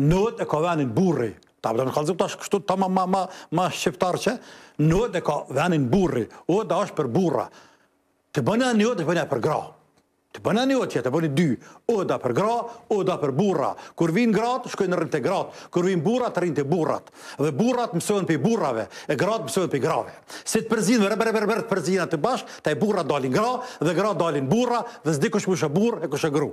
N'odë e ka venin burri. Ta do ni kallëzim tash kështu tamam ma ma ma shqiptar që n'odë e ka venin burri. Oda është për burra. Të bën një odë, të bën për gra. Të bën një odë, të bën dy. Oda për gra, oda për burra. Kur vinë gratë, shkojnë rrinë te gratë. Kur vinë burrat, rrinë te burrat. Dhe burrat mësohen prej burrave, e gratë mësohen prej grave. Si t'përzihen, vërë, vërë, vërë, vërë, t'përzihen ata bashkë, tani burra dalin gra, dhe gra dalin burra, dhe s'di kush më është burrë, e kush është gru.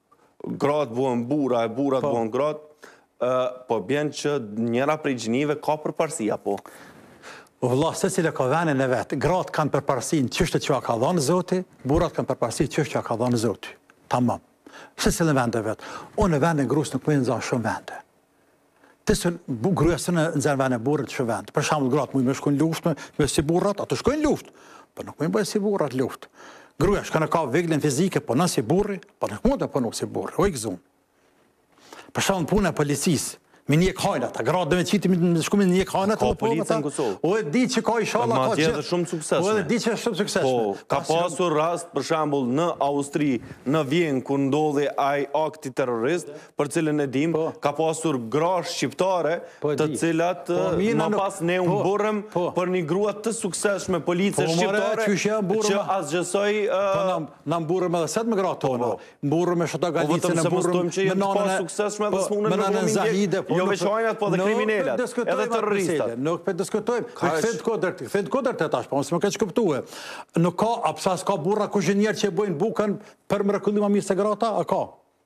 Gratë bëhen burra e burrat bëhen gratë, po i bjen që njëra prej gjinive ka përparësi, apo? Vëlla, secila e ka venin e vet, gratë kanë përparësinë qysh që ja ka dhonë zoti, burrat kanë përparësinë qysh që ja ka dhonë zoti. Tamam. Secili në vend e vet. Unë vendin e grusë nuk muj me za shumë vend. Ti se gruja s'e nxen venin e burrit shumë vend. Për shambull, gratë mujnë me shku në luftë, me si burrat, ato shkojnë n'luftë. Po nuk mujnë me bë si burrat luftë. Gruja shkon ka fuqinë fizike, punon si burri, po nuk mundet punu si burri, o i këzun. Për shambull, puna e policisë, me njek hajnat, a gratë dhe me qitë, me shku me njek hajnat më përmë, ta, unë e di që ka inshallah, ka gjithë, shumë të sukseshme. Unë e di që shumë të sukseshme. Po, ka pasur rast, për shambull, në Austri, në Vjenë, kur ndodhi ai akti terrorist, për të cilën e dim, po. ka pasur gra shqiptare, po të cilat po, më pas ne u mburrëm për një grua të suksesshme police shqiptare, që asgjësoi... Po ne mburremi edhe sot me gratë tona, mburremi me Shote Galicën, mburremi me nënën sukseshme dhe së mundën me nënën Zahide, jo veç hajnat, po dhe kriminelat, edhe terroristat. Nuk po e diskutojmë, në këthin të kodër, këthin të kodër të tash, po mos më keqkupto. Nuk ka, a pse a s'ka burra kuzhinierë që e bojnë bukën për më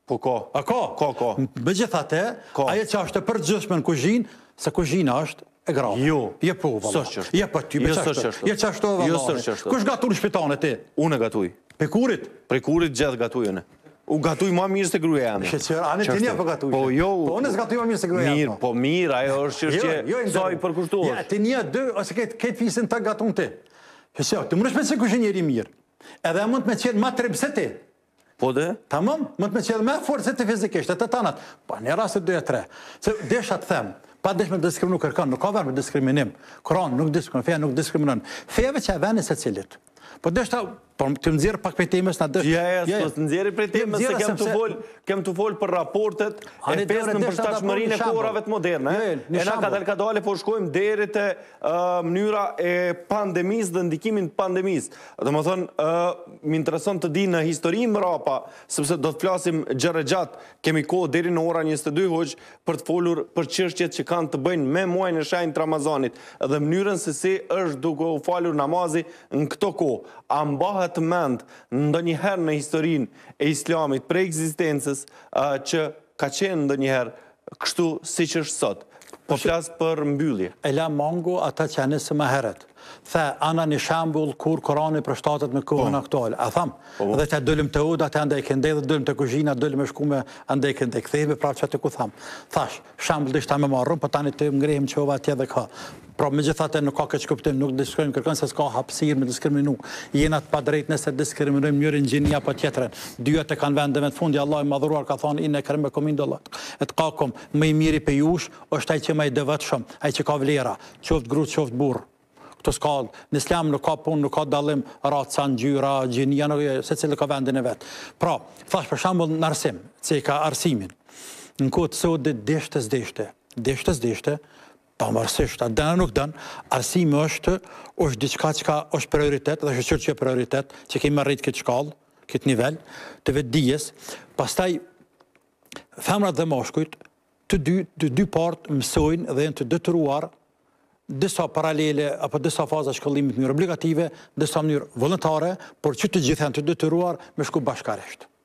Po ka. A ka? Ka, ka. Megjithatë, ajo që është e përgjithshme në kuzhinë, s'e kuzhina është e grave. Jo. Jo po, valla. Sërë qështë. Je për ty, me qështë. Jo, sërë qështë. Je qështë, valla. Jo, sërë qështë. Kush gatun n'shpi tane, ti? Unë e gatuj. Prej kurit? Prej kurit gjithë gatuj, unë. Unë gatuj ma mirë se gruja jeme. Shë qërë, a n'ty një po gatuj. Po, jo. Po, unë s'gatuj ma mirë se gruja jeme. Mirë, po mirë, ajo është çështje, që jo, sa i përkushtu je. Ja, të një, dy, ose këtë krejt fisin tan gatun ti. Shë qërë, të më nëshme se kështë njëri mirë. Edhe mund të me qenë ma trime se ti. Po dhe, tamam, munet me qenë ma e fortë se ti fizikisht, e të tanat. Po, një rast e dy e tre. Se desha të them, pa dasht me diskriminu kërkan, nuk ka ven për diskriminim. Kurani nuk diskriminon, feja nuk diskriminon. Feja veç e venin secilit. Po deshta, po ti më nxore pak prej temës ndoshta. Ja, ja, ja, s'po të nxjerr prej temës, se kem të folë, kem të folë për raportet, respektivisht përshtatshmërinë e kohrave moderne, e na ka dalë ka dalë, po shkojmë deri te mënyra e pandemisë dhe ndikimi i pandemisë. Domethënë, më intereson të di në histori mbrapa, sepse do të flasim gjerë e gjatë, kemi kohë deri në ora 22 hoxhë, për të folur për çështjet që kanë të bëjnë me muajin e shenjtë të Ramazanit, dhe mënyrën se si është duke u falur namazi në këto kohë. A mbahet mend ndonjëherë në historinë e Islamit, prej ekzistencës, që ka qenë ndonjëherë Kështu siç është sot. Po flas për mbyllje. E lamë mangut atë që e nise më herët. The, a ka një shembull kur Kurani përshtatet me kohën aktuale. A tham? Po, po. Dhe ta dolëm te udha, andej këndej, dhe dolëm te kuzhina, dolëm e shkuam andej këndej. Kthehemi prapë aty ku tham. Thash, shembull deshta me marrë, po tani të ngrehim që ova tje dhe ka. Pra megjithatë nuk ka keqkuptim, nuk diskriminojmë kërkënd se s'ka hapësirë me diskriminu. Jena të padrejtë nëse diskriminojmë njërin gjini apo tjetrën. Dyjat e kanë vend dhe me të fundi Allahu i Madhëruar ka thënë Inne ekremekum indallahi etqakum, më i miri prej jush është ai që më i devotshëm, ai që ka vlera, qoftë gru qoftë burrë. Këtu s'ka, në Islam nuk ka punë, nuk ka dallim raca, ngjyra, gjinia, nuk, secili ka vendin e vet. Pra, thash për shembull në arsim, se ka arsimin. Në kohët e sodit deshte s'deshte, deshte s'deshte, Pavarësisht a don a nuk don, arsimi është është diçka çka është prioritet dhe shyqyr që është prioritet, që kemi arrit këtë shkallë, këtë nivel të vetëdijes. Pastaj femrat dhe mashkujt të dy palët mësojnë dhe janë të detyruar disa paralele apo disa faza shkollimit mënyrë obligative, disa mënyrë vullnetare, por që të gjithë janë të detyruar me shku bashkarisht.